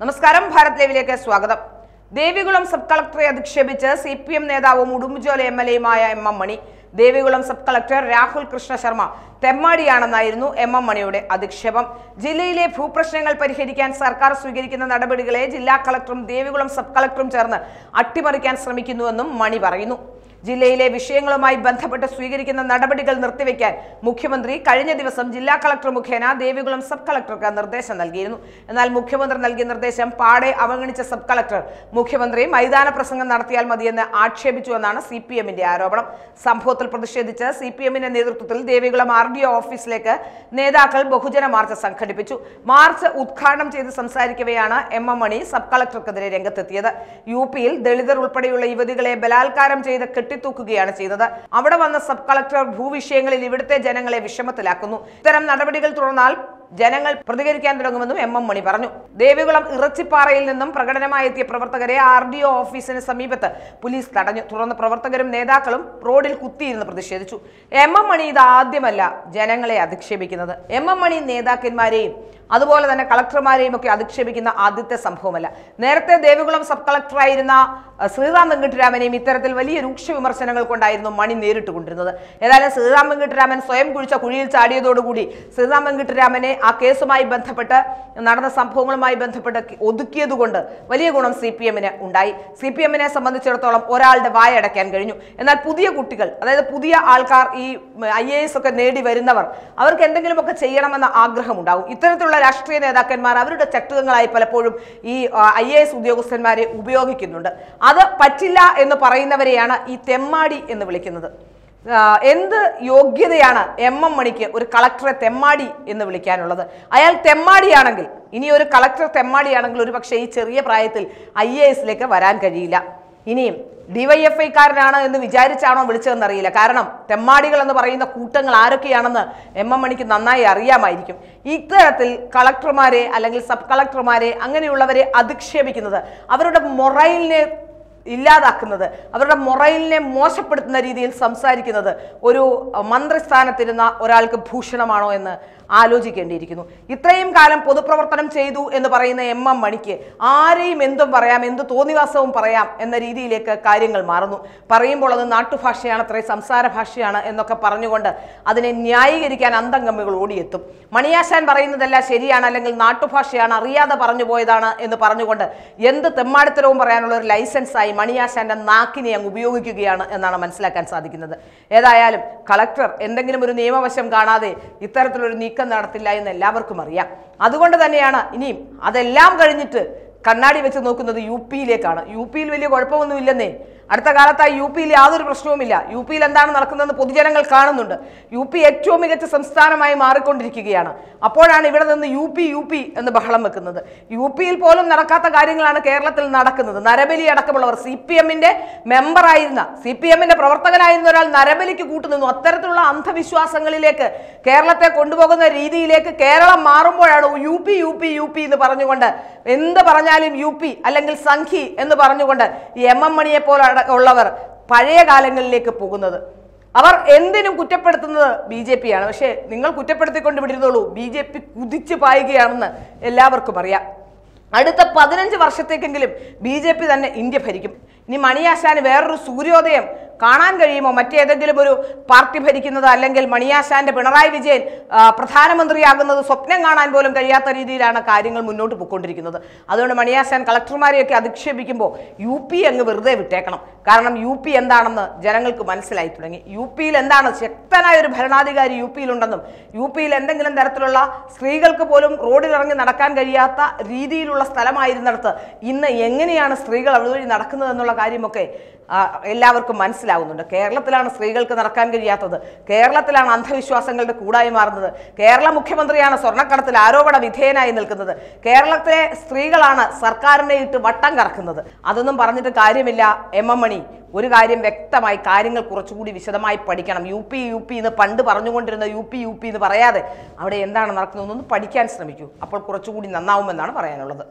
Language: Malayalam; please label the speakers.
Speaker 1: നമസ്കാരം ഭാരത് ലൈവിലേക്ക് സ്വാഗതം. ദേവികുളം സബ് കളക്ടറെ അധിക്ഷേപിച്ച് സി പി എം നേതാവും Udumbanchola M L എയുമായ M M Mani Devikulam sub collector Rahul Krishna Sharma തെമ്മാടിയാണെന്നായിരുന്നു M M മണിയുടെ അധിക്ഷേപം. ജില്ലയിലെ ഭൂപ്രശ്നങ്ങൾ പരിഹരിക്കാൻ സർക്കാർ സ്വീകരിക്കുന്ന നടപടികളെ ജില്ലാ കളക്ടറും ദേവികുളം സബ് കളക്ടറും ചേർന്ന് അട്ടിമറിക്കാൻ ശ്രമിക്കുന്നുവെന്നും മണി പറയുന്നു. ജില്ലയിലെ വിഷയങ്ങളുമായി ബന്ധപ്പെട്ട് സ്വീകരിക്കുന്ന നടപടികൾ നിർത്തിവെക്കാൻ മുഖ്യമന്ത്രി കഴിഞ്ഞ ദിവസം ജില്ലാ കളക്ടർ മുഖേന ദേവികുളം സബ് കളക്ടർക്ക് നിർദ്ദേശം നൽകിയിരുന്നു. എന്നാൽ മുഖ്യമന്ത്രി നൽകിയ നിർദ്ദേശം പാടെ അവഗണിച്ച സബ് കളക്ടർ മുഖ്യമന്ത്രി മൈതാന പ്രസംഗം നടത്തിയാൽ മതിയെന്ന് ആക്ഷേപിച്ചുവെന്നാണ് സി പി എമ്മിന്റെ ആരോപണം. സംഭവത്തിൽ പ്രതിഷേധിച്ച് സി പി എമ്മിന്റെ നേതൃത്വത്തിൽ ദേവികുളം ആർ ഡി ഒ ഓഫീസിലേക്ക് നേതാക്കൾ ബഹുജന മാർച്ച് സംഘടിപ്പിച്ചു. മാർച്ച് ഉദ്ഘാടനം ചെയ്ത് സംസാരിക്കവെയാണ് എം എം മണി സബ് കളക്ടർക്കെതിരെ രംഗത്തെത്തിയത്. യു പിയിൽ ദളിതർ ഉൾപ്പെടെയുള്ള യുവതികളെ ബലാത്കാരം ചെയ്ത് കെട്ടിത്തൂക്കുകയാണ് ചെയ്തത് അവിടെ വന്ന സബ് കളക്ടർ ഭൂവിഷയങ്ങളിൽ ഇവിടുത്തെ ജനങ്ങളെ വിഷമത്തിലാക്കുന്നു. ഇത്തരം നടപടികൾ തുടർന്നാൽ ജനങ്ങൾ പ്രതികരിക്കാൻ തുടങ്ങുമെന്നും എം എം മണി പറഞ്ഞു. ദേവികുളം ഇറച്ചിപ്പാറയിൽ നിന്നും പ്രകടനമായി എത്തിയ പ്രവർത്തകരെ ആർ ഡി ഒ ഓഫീസിന് സമീപത്ത് പോലീസ് തടഞ്ഞു. തുടർന്ന് പ്രവർത്തകരും നേതാക്കളും റോഡിൽ കുത്തിയിരുന്ന് പ്രതിഷേധിച്ചു. എം എം മണി ഇത് ആദ്യമല്ല ജനങ്ങളെ അധിക്ഷേപിക്കുന്നത്. എം എം മണി നേതാക്കന്മാരെയും അതുപോലെ തന്നെ കളക്ടർമാരെയും ഒക്കെ അധിക്ഷേപിക്കുന്ന ആദ്യത്തെ സംഭവമല്ല. നേരത്തെ ദേവികുളം സബ് കളക്ടറായിരുന്ന ശ്രീറാം വെങ്കിട്ടരാമനെയും ഇത്തരത്തിൽ വലിയ രൂക്ഷ വിമർശനങ്ങൾ കൊണ്ടായിരുന്നു മണി നേരിട്ട് കൊണ്ടിരുന്നത്. ഏതായാലും ശ്രീറാം വെങ്കിട്ടരാമൻ സ്വയം കുഴിച്ച കുഴിയിൽ ചാടിയതോടുകൂടി ശ്രീറാം വെങ്കിട്ടരാമനെ ആ കേസുമായി ബന്ധപ്പെട്ട് നടന്ന സംഭവങ്ങളുമായി ബന്ധപ്പെട്ട് ഒതുക്കിയതുകൊണ്ട് വലിയ ഗുണം സി പി എമ്മിന് ഉണ്ടായി. സി പി എമ്മിനെ സംബന്ധിച്ചിടത്തോളം ഒരാളുടെ വായടയ്ക്കാൻ കഴിഞ്ഞു. എന്നാൽ പുതിയ കുട്ടികൾ അതായത് പുതിയ ആൾക്കാർ ഈ ഐ എ എസ് ഒക്കെ നേടി വരുന്നവർ അവർക്ക് എന്തെങ്കിലുമൊക്കെ ചെയ്യണമെന്ന ആഗ്രഹമുണ്ടാകും. ഇത്തരത്തിലുള്ള രാഷ്ട്രീയ നേതാക്കന്മാർ അവരുടെ ചട്ടുകങ്ങളായി പലപ്പോഴും ഈ ഐ എ എസ് ഉദ്യോഗസ്ഥന്മാരെ ഉപയോഗിക്കുന്നുണ്ട്. അത് പറ്റില്ല എന്ന് പറയുന്നവരെയാണ് ഈ തെമ്മാടി എന്ന് വിളിക്കുന്നത്. എന്ത് യോഗ്യതയാണ് എം എം മണിക്ക് ഒരു കളക്ടറെ തെമ്മാടി എന്ന് വിളിക്കാനുള്ളത്? അയാൾ തെമ്മാടിയാണെങ്കിൽ ഇനി ഒരു കളക്ടർ തെമ്മാടിയാണെങ്കിൽ ഒരു പക്ഷേ ഈ ചെറിയ പ്രായത്തിൽ ഐ എ എസിലേക്ക് വരാൻ കഴിയില്ല. ഇനിയും ഡിവൈഎഫ്ഐക്കാരനാണ് എന്ന് വിചാരിച്ചാണോ വിളിച്ചതെന്നറിയില്ല. കാരണം തെമ്മാടികൾ എന്ന് പറയുന്ന കൂട്ടങ്ങൾ ആരൊക്കെയാണെന്ന് എം എം മണിക്ക് നന്നായി അറിയാമായിരിക്കും. ഇത്തരത്തിൽ കളക്ടർമാരെ അല്ലെങ്കിൽ സബ് കളക്ടർമാരെ അങ്ങനെയുള്ളവരെ അധിക്ഷേപിക്കുന്നത് അവരുടെ മൊറൈലിനെ ഇല്ലാതാക്കുന്നത് അവരുടെ മൊറൈലിനെ മോശപ്പെടുത്തുന്ന രീതിയിൽ സംസാരിക്കുന്നത് ഒരു മന്ത്രിസ്ഥാനത്തിരുന്ന ഒരാൾക്ക് ഭൂഷണമാണോ എന്ന് ആലോചിക്കേണ്ടിയിരിക്കുന്നു. ഇത്രയും കാലം പൊതുപ്രവർത്തനം ചെയ്തു എന്ന് പറയുന്ന എം എം മണിക്ക് ആരെയും എന്തും പറയാം എന്ത് തോന്നിവാസവും പറയാം എന്ന രീതിയിലേക്ക് കാര്യങ്ങൾ മാറുന്നു. പറയുമ്പോൾ അത് നാട്ടുഭാഷയാണ് അത്രയും സംസാര ഭാഷയാണ് എന്നൊക്കെ പറഞ്ഞുകൊണ്ട് അതിനെ ന്യായീകരിക്കാൻ അന്തംഗമ്മികൾ ഓടിയെത്തും. മണിയാശാൻ പറയുന്നതല്ല ശരിയാണ് അല്ലെങ്കിൽ നാട്ടുഭാഷയാണ് അറിയാതെ പറഞ്ഞു പോയതാണ് എന്ന് പറഞ്ഞുകൊണ്ട് എന്ത് തെമ്മാടിത്തരവും പറയാനുള്ള ഒരു ലൈസൻസായി മണിയാശാന്റെ നാക്കിനെ അങ്ങ് ഉപയോഗിക്കുകയാണ് എന്നാണ് മനസ്സിലാക്കാൻ സാധിക്കുന്നത്. ഏതായാലും കളക്ടർ എന്തെങ്കിലും ഒരു നിയമവശം കാണാതെ ഇത്തരത്തിലൊരു നീക്കം നടത്തില്ല എന്ന് എല്ലാവർക്കും അറിയാം. അതുകൊണ്ട് തന്നെയാണ് ഇനിയും അതെല്ലാം കഴിഞ്ഞിട്ട് കണ്ണാടി വെച്ച് നോക്കുന്നത് യു പിയിലേക്കാണ്. യു പിയിൽ വലിയ കുഴപ്പമൊന്നുമില്ലെന്നേ അടുത്ത കാലത്തായി യു പിയിൽ യാതൊരു പ്രശ്നവുമില്ല. യു പിയിൽ എന്താണ് നടക്കുന്നതെന്ന് പൊതുജനങ്ങൾ കാണുന്നുണ്ട്. യു പി ഏറ്റവും മികച്ച സംസ്ഥാനമായി മാറിക്കൊണ്ടിരിക്കുകയാണ്. അപ്പോഴാണ് ഇവിടെ നിന്ന് യു പി യു പി എന്ന് ബഹളം വെക്കുന്നത്. യു പിയിൽ പോലും നടക്കാത്ത കാര്യങ്ങളാണ് കേരളത്തിൽ നടക്കുന്നത്. നരബലി അടക്കമുള്ളവർ സി പി എമ്മിന്റെ മെമ്പറായിരുന്ന സി പി എമ്മിന്റെ പ്രവർത്തകനായിരുന്ന ഒരാൾ നരബലിക്ക് കൂട്ടുനിന്നു. അത്തരത്തിലുള്ള അന്ധവിശ്വാസങ്ങളിലേക്ക് കേരളത്തെ കൊണ്ടുപോകുന്ന രീതിയിലേക്ക് Keralam മാറുമ്പോഴാണ് U P U P U P എന്ന് പറഞ്ഞുകൊണ്ട് എന്ത് പറഞ്ഞാലും യു പി അല്ലെങ്കിൽ സംഖി എന്ന് പറഞ്ഞുകൊണ്ട് എം എം മണിയെ പോലെ ഉള്ളവർ പഴയ കാലങ്ങളിലേക്ക് പോകുന്നത്. അവർ എന്തിനും കുറ്റപ്പെടുത്തുന്നത് ബി ജെ പി ആണ് പക്ഷേ നിങ്ങൾ കുറ്റപ്പെടുത്തിക്കൊണ്ട് വിടിരുന്നുള്ളൂ ബി ജെ പി കുതിച്ചു പായുകയാണെന്ന് എല്ലാവർക്കും അറിയാം. അടുത്ത പതിനഞ്ച് വർഷത്തേക്കെങ്കിലും ബി ജെ പി തന്നെ ഇന്ത്യ ഭരിക്കും. ഇനി മണിയാശാന് വേറൊരു സൂര്യോദയം കാണാൻ കഴിയുമോ? മറ്റേതെങ്കിലും ഒരു പാർട്ടി ഭരിക്കുന്നത് അല്ലെങ്കിൽ മണിയാശാന്റെ പിണറായി വിജയൻ പ്രധാനമന്ത്രിയാകുന്നത് സ്വപ്നം കാണാൻ പോലും കഴിയാത്ത രീതിയിലാണ് കാര്യങ്ങൾ മുന്നോട്ട് പോയിക്കൊണ്ടിരിക്കുന്നത്. അതുകൊണ്ട് മണിയാശാൻ കളക്ടർമാരെയൊക്കെ അധിക്ഷേപിക്കുമ്പോൾ യു പി അങ്ങ് വെറുതെ വിട്ടേക്കണം. കാരണം യു പി എന്താണെന്ന് ജനങ്ങൾക്ക് മനസ്സിലായി തുടങ്ങി. യു പിയിൽ എന്താണ് ശക്തനായ ഒരു ഭരണാധികാരി യു പിയിലുണ്ടെന്നും യു പിയിൽ എന്തെങ്കിലും തരത്തിലുള്ള സ്ത്രീകൾക്ക് പോലും റോഡിലിറങ്ങി നടക്കാൻ കഴിയാത്ത രീതിയിലുള്ള സ്ഥലമായിരുന്നിടത്ത് ഇന്ന് എങ്ങനെയാണ് സ്ത്രീകൾ അതുവഴി നടക്കുന്നത് എന്നുള്ള കാര്യമൊക്കെ എല്ലാവർക്കും എല്ലാവർക്കും മനസ്സിലാവുന്നുണ്ട് കേരളത്തിലാണ് സ്ത്രീകൾക്ക് നടക്കാൻ കഴിയാത്തത്. കേരളത്തിലാണ് അന്ധവിശ്വാസങ്ങളുടെ കൂടായി മാറുന്നത്. കേരള മുഖ്യമന്ത്രിയാണ് സ്വർണക്കടത്തിൽ ആരോപണ വിധേയനായി നിൽക്കുന്നത്. കേരളത്തിലെ സ്ത്രീകളാണ് സർക്കാരിനെ ഇട്ട് വട്ടം കറക്കുന്നത്. അതൊന്നും പറഞ്ഞിട്ട് കാര്യമില്ല എം എം മണി. ഒരു കാര്യം വ്യക്തമായി കാര്യങ്ങൾ കുറച്ചുകൂടി വിശദമായി പഠിക്കണം. യു പി യു പി എന്ന് പണ്ട് പറഞ്ഞുകൊണ്ടിരുന്ന യു പി യു പി എന്ന് പറയാതെ അവിടെ എന്താണ് നടക്കുന്നതെന്നൊന്ന് പഠിക്കാൻ ശ്രമിക്കൂ. അപ്പോൾ കുറച്ചുകൂടി നന്നാവുമെന്നാണ് പറയാനുള്ളത്.